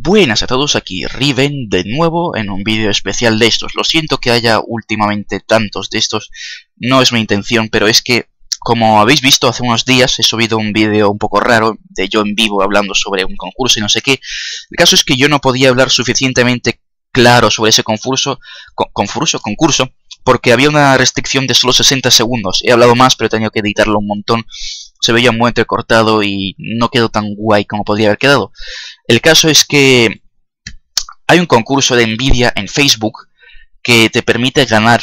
Buenas a todos, aquí Riven de nuevo en un vídeo especial de estos. Lo siento que haya últimamente tantos de estos, no es mi intención, pero es que, como habéis visto hace unos días, he subido un vídeo un poco raro de yo en vivo hablando sobre un concurso y no sé qué. El caso es que yo no podía hablar suficientemente claro sobre ese concurso, concurso, porque había una restricción de solo 60 segundos. He hablado más, pero he tenido que editarlo un montón. Se veía muy entrecortado y no quedó tan guay como podría haber quedado. El caso es que hay un concurso de Nvidia en Facebook que te permite ganar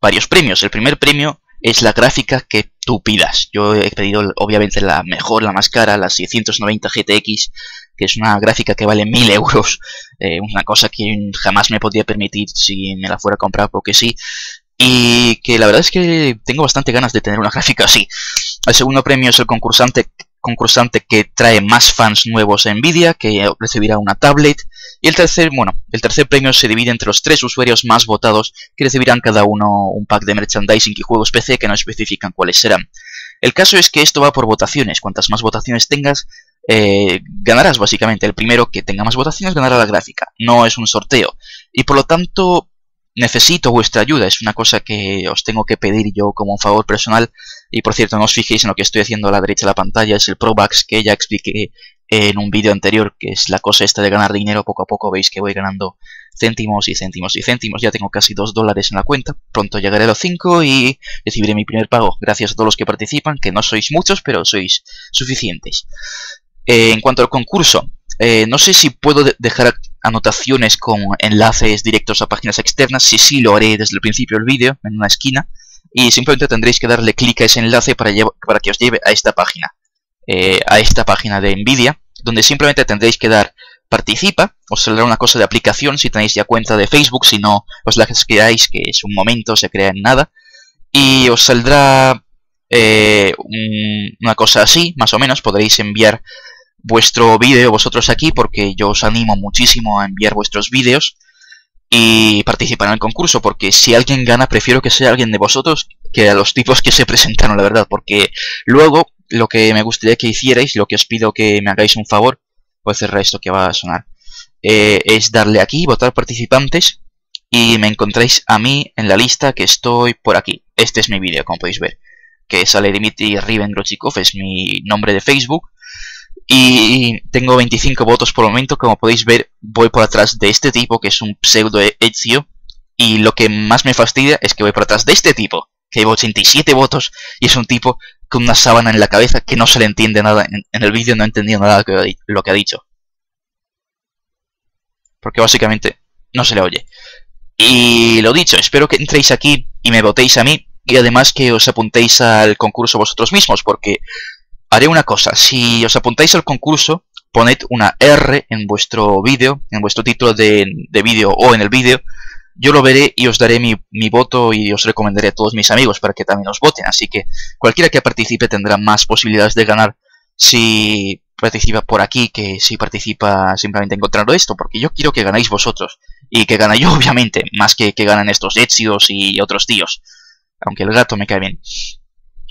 varios premios. El primer premio es la gráfica que tú pidas. Yo he pedido obviamente la mejor, la más cara, la 690 GTX, que es una gráfica que vale 1000 euros. Eh, una cosa que jamás me podía permitir si me la fuera a comprar porque sí. Y que la verdad es que tengo bastante ganas de tener una gráfica así. El segundo premio es el concursante concursante que trae más fans nuevos a Nvidia, que recibirá una tablet. Y el tercer, bueno, el tercer premio se divide entre los tres usuarios más votados, que recibirán cada uno un pack de merchandising y juegos PC que no especifican cuáles serán. El caso es que esto va por votaciones. Cuantas más votaciones tengas, eh, ganarás básicamente. El primero que tenga más votaciones ganará la gráfica. No es un sorteo. Y por lo tanto, necesito vuestra ayuda. Es una cosa que os tengo que pedir yo como un favor personal y por cierto, no os fijéis en lo que estoy haciendo a la derecha de la pantalla, es el Probax que ya expliqué en un vídeo anterior, que es la cosa esta de ganar dinero poco a poco. Veis que voy ganando céntimos y céntimos y céntimos. Ya tengo casi 2 dólares en la cuenta. Pronto llegaré a los 5 y recibiré mi primer pago. Gracias a todos los que participan, que no sois muchos, pero sois suficientes. Eh, en cuanto al concurso, eh, no sé si puedo dejar anotaciones con enlaces directos a páginas externas. Si sí, lo haré desde el principio del vídeo, en una esquina y simplemente tendréis que darle clic a ese enlace para, para que os lleve a esta página, eh, a esta página de Nvidia, donde simplemente tendréis que dar participa, os saldrá una cosa de aplicación si tenéis ya cuenta de Facebook, si no os la creáis que es un momento, se crea en nada, y os saldrá eh, una cosa así, más o menos, podréis enviar vuestro vídeo vosotros aquí porque yo os animo muchísimo a enviar vuestros vídeos y participar en el concurso, porque si alguien gana, prefiero que sea alguien de vosotros que a los tipos que se presentaron, la verdad, porque luego lo que me gustaría que hicierais, lo que os pido que me hagáis un favor, voy a cerrar esto que va a sonar, eh, es darle aquí, votar participantes, y me encontráis a mí en la lista que estoy por aquí. Este es mi vídeo, como podéis ver, que sale Dimitri Rivengrochikov, es mi nombre de Facebook, y tengo 25 votos por el momento, como podéis ver voy por atrás de este tipo que es un pseudo Ezio. Y lo que más me fastidia es que voy por atrás de este tipo que lleva 87 votos y es un tipo con una sábana en la cabeza que no se le entiende nada. En, el vídeo no he entendido nada de lo que ha dicho. Porque básicamente no se le oye. Y lo dicho, espero que entréis aquí y me votéis a mí y además que os apuntéis al concurso vosotros mismos porque haré una cosa. Si os apuntáis al concurso, poned una R en vuestro vídeo, en vuestro título de, vídeo o en el vídeo. Yo lo veré y os daré mi, mi, voto y os recomendaré a todos mis amigos para que también os voten. Así que cualquiera que participe tendrá más posibilidades de ganar si participa por aquí que si participa simplemente encontrando esto. Porque yo quiero que ganéis vosotros. Y que gane yo, obviamente, más que que ganen estos Ezios y otros tíos. Aunque el gato me cae bien.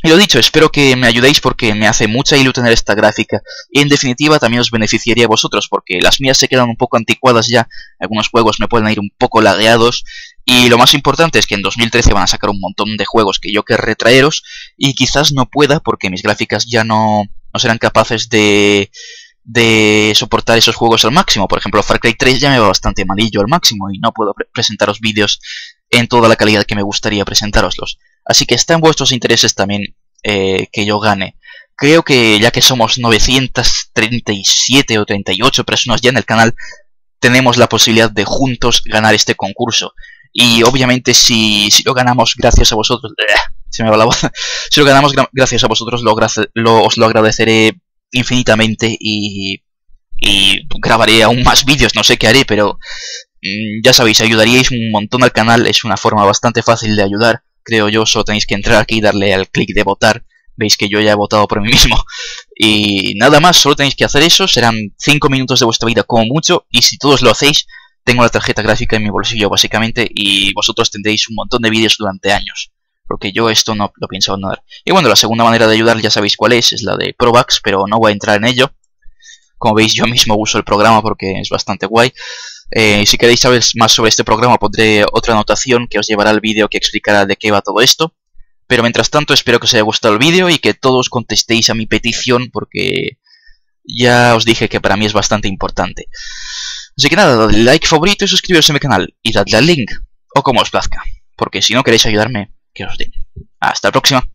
Y lo dicho, espero que me ayudéis porque me hace mucha ilusión tener esta gráfica y en definitiva también os beneficiaría a vosotros porque las mías se quedan un poco anticuadas ya, algunos juegos me pueden ir un poco lagueados y lo más importante es que en 2013 van a sacar un montón de juegos que yo querré traeros y quizás no pueda porque mis gráficas ya no, no serán capaces de, de soportar esos juegos al máximo. Por ejemplo, Far Cry 3 ya me va bastante malillo al máximo y no puedo presentaros vídeos en toda la calidad que me gustaría presentároslos. Así que está en vuestros intereses también eh, que yo gane. Creo que ya que somos 937 o 38 personas ya en el canal, tenemos la posibilidad de juntos ganar este concurso. Y obviamente si, si lo ganamos gracias a vosotros... Se me va la voz. si lo ganamos gracias a vosotros, lo, os lo agradeceré infinitamente y, y grabaré aún más vídeos, no sé qué haré, pero mm, ya sabéis, ayudaríais un montón al canal, es una forma bastante fácil de ayudar creo yo, solo tenéis que entrar aquí y darle al clic de votar. Veis que yo ya he votado por mí mismo. Y nada más, solo tenéis que hacer eso. Serán 5 minutos de vuestra vida como mucho. Y si todos lo hacéis, tengo la tarjeta gráfica en mi bolsillo básicamente. Y vosotros tendréis un montón de vídeos durante años. Porque yo esto no lo pienso abandonar. Y bueno, la segunda manera de ayudar ya sabéis cuál es. Es la de Provax, pero no voy a entrar en ello. Como veis, yo mismo uso el programa porque es bastante guay. Eh, si queréis saber más sobre este programa, pondré otra anotación que os llevará al vídeo que explicará de qué va todo esto. Pero mientras tanto, espero que os haya gustado el vídeo y que todos contestéis a mi petición porque ya os dije que para mí es bastante importante. Así que nada, dadle like, favorito y suscribiros a mi canal. Y dadle al link, o como os plazca. Porque si no queréis ayudarme, que os den. Hasta la próxima.